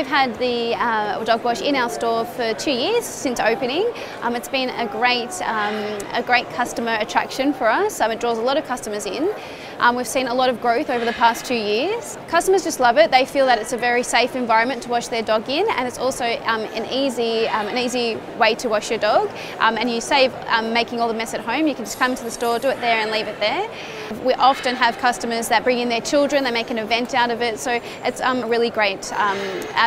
We've had the uh, dog wash in our store for two years since opening. Um, it's been a great, um, a great customer attraction for us. Um, it draws a lot of customers in. Um, we've seen a lot of growth over the past two years. Customers just love it. They feel that it's a very safe environment to wash their dog in, and it's also um, an easy, um, an easy way to wash your dog. and you save making all the mess at home. You can just come to the store, do it there, and leave it there. We often have customers that bring in their children. They make an event out of it, so it's a really great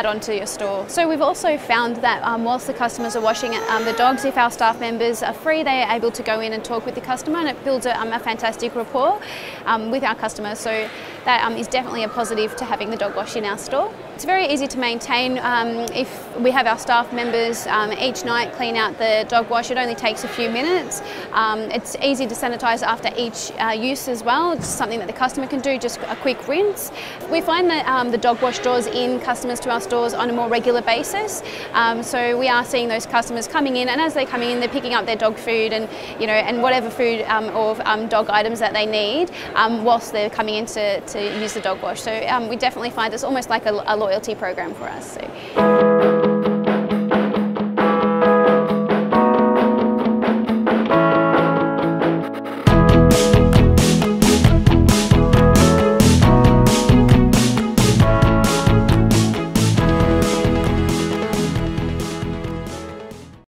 add-on to your store. So we've also found that um, whilst the customers are washing um, the dogs, if our staff members are free, they are able to go in and talk with the customer and it builds a, um, a fantastic rapport um, with our customers. So that is definitely a positive to having the dog wash in our store. It's very easy to maintain um, if we have our staff members each night clean out the dog wash. It only takes a few minutes. it's easy to sanitise after each uh, use as well. It's something that the customer can do, just a quick rinse. We find that the dog wash draws in customers to our stores on a more regular basis. Um, so we are seeing those customers coming in, and as they're coming in, they're picking up their dog food and you know and whatever food um, or um, dog items that they need um, whilst they're coming in to, to use the dog wash. So um, we definitely find it's almost like a, a loyalty program for us. So.